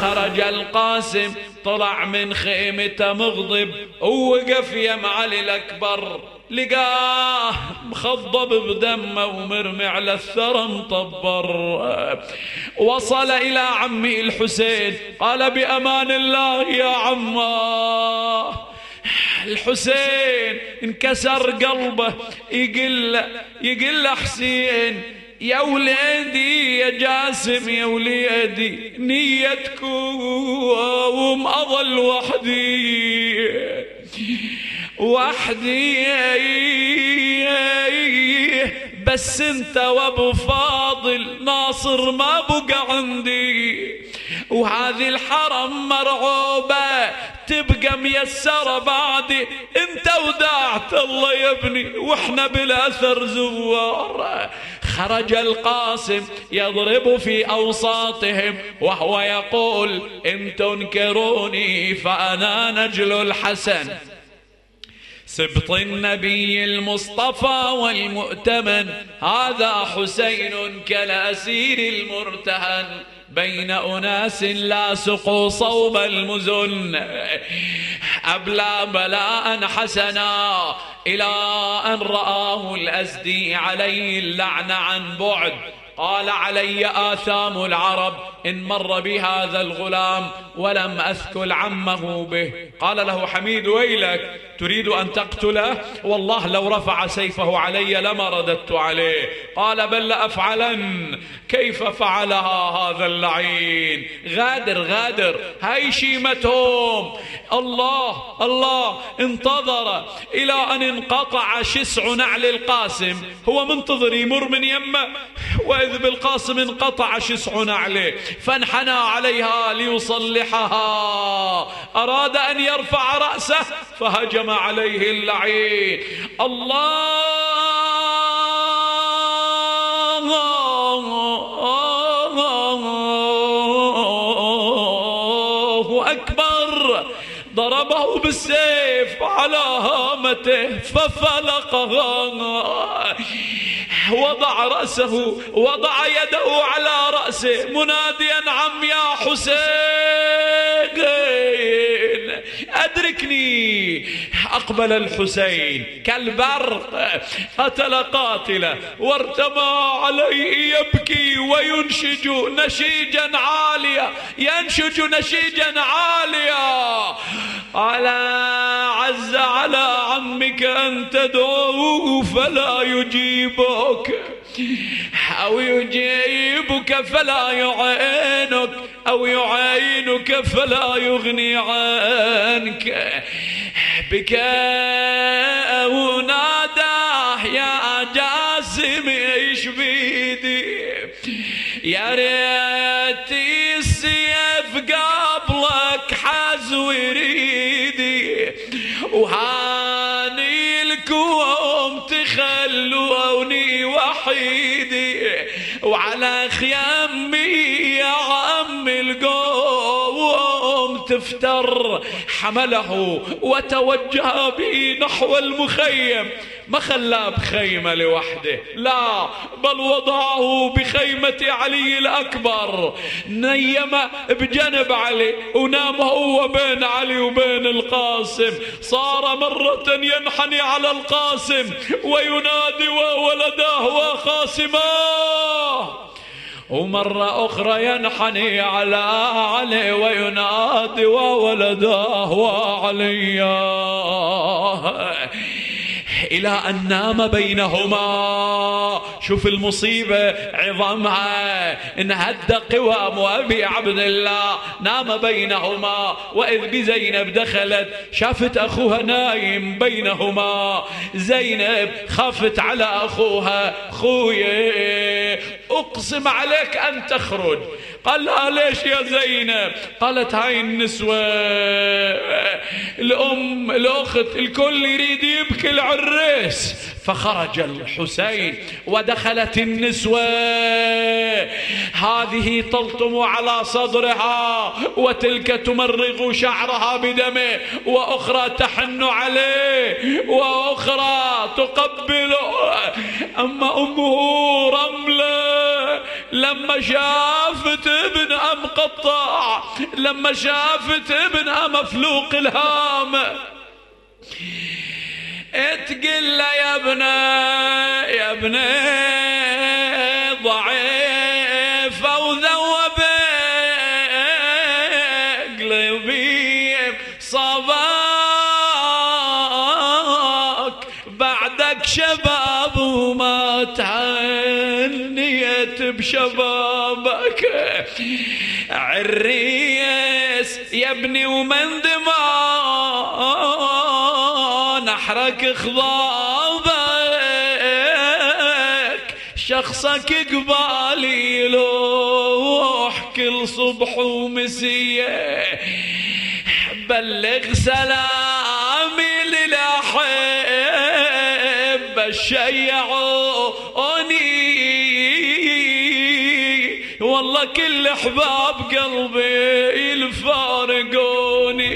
خرج القاسم طلع من خيمته مغضب ووقف يم علي الأكبر. لقاه مخضب بدمه ومرمي على الثرى مطبر. وصل إلى عمي الحسين قال بأمان الله يا عماه الحسين انكسر قلبه يقل يقل حسين. يا وليدي يا جاسم يا وليدي نيتكم. أظل وحدي وحدي. بس انت وابو فاضل ناصر ما بقى عندي وهذه الحرم مرعوبة تبقى ميسرة بعدي انت ودعت الله يا ابني وإحنا بالاثر زوار. خرج القاسم يضرب في أوساطهم وهو يقول إن تنكروني فأنا نجل الحسن. سبط النبي المصطفى والمؤتمن هذا حسين كالأسير المرتهن. بين أناس لا سقوا صوب المزن. أبلى بلاء حسنا إلى أن رآه الأزدي عليه اللعن عن بعد. قال علي آثام العرب إن مر بهذا الغلام ولم أثكل عمه به. قال له حميد ويلك تريد أن تقتله؟ والله لو رفع سيفه علي لما رددت عليه. قال بل لأفعلن. كيف فعلها هذا اللعين؟ غادر غادر. هاي شيمتهم الله الله انتظر إلى أن انقطع شسع نعل القاسم. هو منتظر يمر من يمه. وإذ بالقاسم انقطع شسع نعله. فانحنى عليها ليصلحها. أراد أن يرفع رأسه فهجم عليه اللعين. الله أكبر. ضربه بالسيف على هامته ففلقها. وضع رأسه وضع يده على رأسه مناديا عم يا حسين أدركني. أقبل الحسين كالبرق قتل قاتله وارتمى عليه يبكي وينشج نشيجا عاليا ينشج نشيجا عاليا على عز على أن تدعوه فلا يجيبك. أو يجيبك فلا يعينك. أو يعينك فلا يغني عنك. بك وناداه يا جاسم إيش بيدي؟ يا ريت تخلوني وحيدي وعلى خيامي يا عم القوم. تفتر حمله وتوجه به نحو المخيم. ما خلاه بخيمة لوحده؟ لا بل وضعه بخيمة علي الأكبر. نيم بجنب علي ونام هو بين علي وبين القاسم. صار مرة ينحني على القاسم وينادي وولداه وخاسماه ومرة أخرى ينحني على علي وينادي وولداه وعلياه إلى أن نام بينهما. شوف المصيبة عظمها إن هد قوام أبي عبد الله. نام بينهما. وإذ بزينب دخلت شافت أخوها نايم بينهما. زينب خافت على أخوها خويا. أقسم عليك أن تخرج. قال لها ليش يا زينب قالت هاي النسوة الأم الأخت الكل يريد يبكي العريس. فخرج الحسين ودخلت النسوة. هذه تلطم على صدرها وتلك تمرغ شعرها بدمه وأخرى تحن عليه وأخرى تقبله. أما أمه رملة لما شافت ابنها مقطع لما شافت ابنها مفلوق الهام. تقول له يا ابنه يا ابنه ضعيف وذوب. قلبي صباك. بعدك شباب وما تعنيت بشبابك. عريس يا ابني ومن دماغ نحرك خضابك شخصك قبالي يلوح كل صبح ومسية. بلغ سلامي للأحب الشيعوني والله كل احباب قلبي الفارقوني